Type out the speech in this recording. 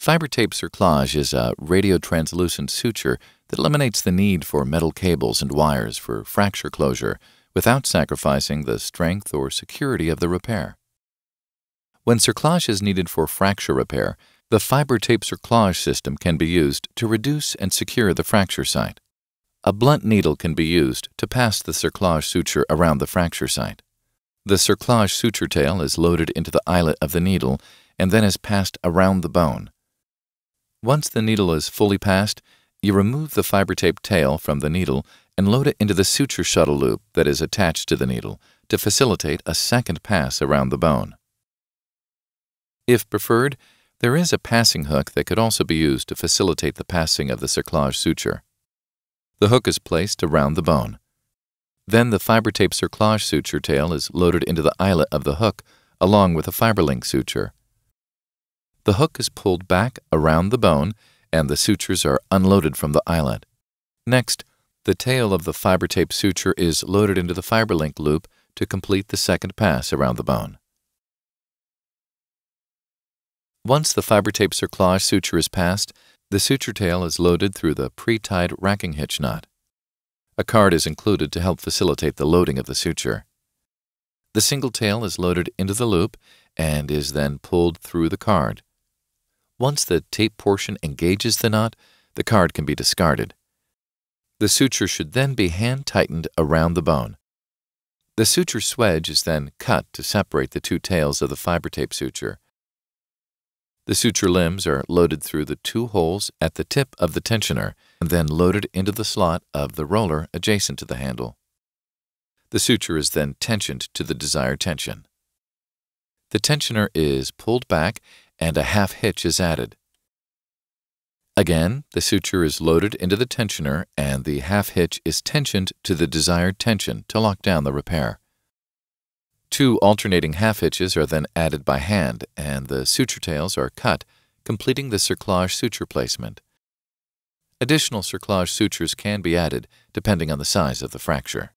FiberTape cerclage is a radio radiotranslucent suture that eliminates the need for metal cables and wires for fracture closure without sacrificing the strength or security of the repair. When cerclage is needed for fracture repair, the FiberTape cerclage system can be used to reduce and secure the fracture site. A blunt needle can be used to pass the cerclage suture around the fracture site. The cerclage suture tail is loaded into the eyelet of the needle and then is passed around the bone. Once the needle is fully passed, you remove the FiberTape tail from the needle and load it into the suture shuttle loop that is attached to the needle to facilitate a second pass around the bone. If preferred, there is a passing hook that could also be used to facilitate the passing of the cerclage suture. The hook is placed around the bone. Then the FiberTape cerclage suture tail is loaded into the eyelet of the hook along with a FiberLink suture. The hook is pulled back around the bone and the sutures are unloaded from the eyelet. Next, the tail of the FiberTape suture is loaded into the FiberLink loop to complete the second pass around the bone. Once the FiberTape cerclage suture is passed, the suture tail is loaded through the pre-tied racking hitch knot. A card is included to help facilitate the loading of the suture. The single tail is loaded into the loop and is then pulled through the card. Once the tape portion engages the knot, the card can be discarded. The suture should then be hand tightened around the bone. The suture swedge is then cut to separate the two tails of the FiberTape suture. The suture limbs are loaded through the two holes at the tip of the tensioner and then loaded into the slot of the roller adjacent to the handle. The suture is then tensioned to the desired tension. The tensioner is pulled back and a half hitch is added. Again, the suture is loaded into the tensioner and the half hitch is tensioned to the desired tension to lock down the repair. Two alternating half hitches are then added by hand and the suture tails are cut, completing the cerclage suture placement. Additional cerclage sutures can be added depending on the size of the fracture.